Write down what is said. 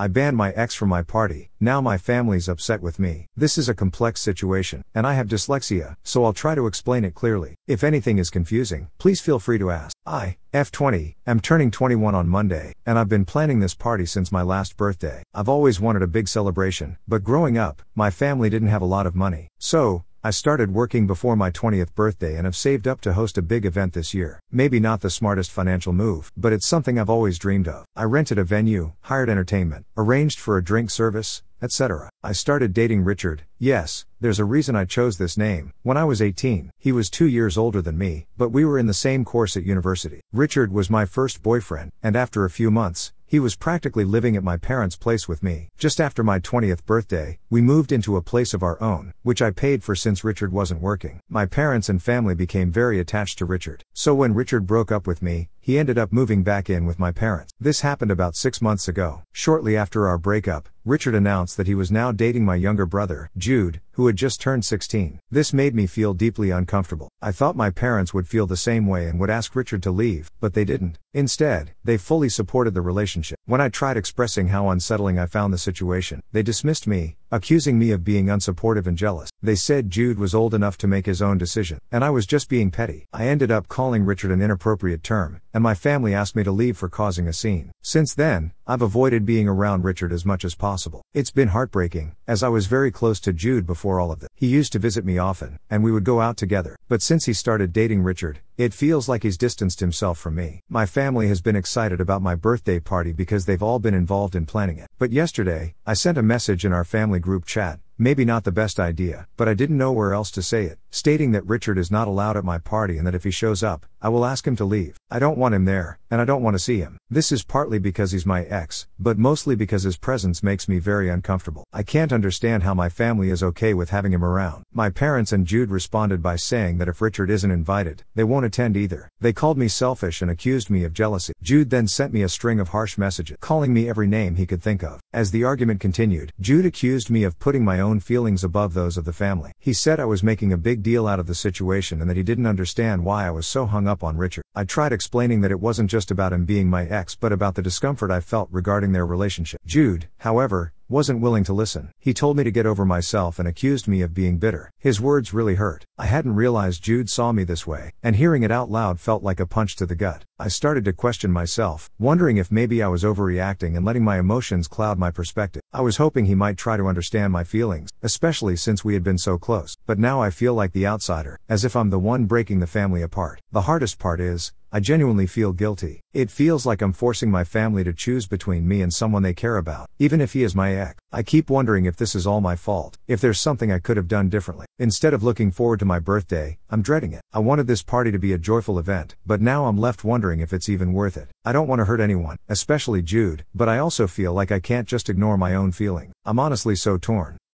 I banned my ex from my party, now my family's upset with me. This is a complex situation, and I have dyslexia, so I'll try to explain it clearly. If anything is confusing, please feel free to ask. I, F20, am turning 21 on Monday, and I've been planning this party since my last birthday. I've always wanted a big celebration, but growing up, my family didn't have a lot of money. So, I started working before my 20th birthday and have saved up to host a big event this year. Maybe not the smartest financial move, but it's something I've always dreamed of. I rented a venue, hired entertainment, arranged for a drink service, etc. I started dating Richard, yes, there's a reason I chose this name. When I was 18, he was two years older than me, but we were in the same course at university. Richard was my first boyfriend, and after a few months, he was practically living at my parents' place with me. Just after my 20th birthday, we moved into a place of our own, which I paid for since Richard wasn't working. My parents and family became very attached to Richard. So when Richard broke up with me, he ended up moving back in with my parents. This happened about six months ago. Shortly after our breakup, Richard announced that he was now dating my younger brother, Jude, who had just turned 16. This made me feel deeply uncomfortable. I thought my parents would feel the same way and would ask Richard to leave, but they didn't. Instead, they fully supported the relationship. When I tried expressing how unsettling I found the situation, they dismissed me, accusing me of being unsupportive and jealous. They said Jude was old enough to make his own decision, and I was just being petty. I ended up calling Richard an inappropriate term, and my family asked me to leave for causing a scene. Since then, I've avoided being around Richard as much as possible. It's been heartbreaking, as I was very close to Jude before all of this. He used to visit me often, and we would go out together. But since he started dating Richard, it feels like he's distanced himself from me. My family has been excited about my birthday party because they've all been involved in planning it. But yesterday, I sent a message in our family group chat, maybe not the best idea, but I didn't know where else to say it, stating that Richard is not allowed at my party and that if he shows up, I will ask him to leave. I don't want him there, and I don't want to see him. This is partly because he's my ex, but mostly because his presence makes me very uncomfortable. I can't understand how my family is okay with having him around. My parents and Jude responded by saying that if Richard isn't invited, they won't attend either. They called me selfish and accused me of jealousy. Jude then sent me a string of harsh messages, calling me every name he could think of. As the argument continued, Jude accused me of putting my own feelings above those of the family. He said I was making a big deal out of the situation and that he didn't understand why I was so hung up on Richard. I tried explaining that it wasn't just about him being my ex but about the discomfort I felt regarding their relationship. Jude, however, wasn't willing to listen. He told me to get over myself and accused me of being bitter. His words really hurt. I hadn't realized Jude saw me this way, and hearing it out loud felt like a punch to the gut. I started to question myself, wondering if maybe I was overreacting and letting my emotions cloud my perspective. I was hoping he might try to understand my feelings, especially since we had been so close. But now I feel like the outsider, as if I'm the one breaking the family apart. The hardest part is, I genuinely feel guilty. It feels like I'm forcing my family to choose between me and someone they care about, even if he is my ex. I keep wondering if this is all my fault, if there's something I could have done differently. Instead of looking forward to my birthday, I'm dreading it. I wanted this party to be a joyful event, but now I'm left wondering if it's even worth it. I don't want to hurt anyone, especially Jude, but I also feel like I can't just ignore my own feeling. I'm honestly so torn.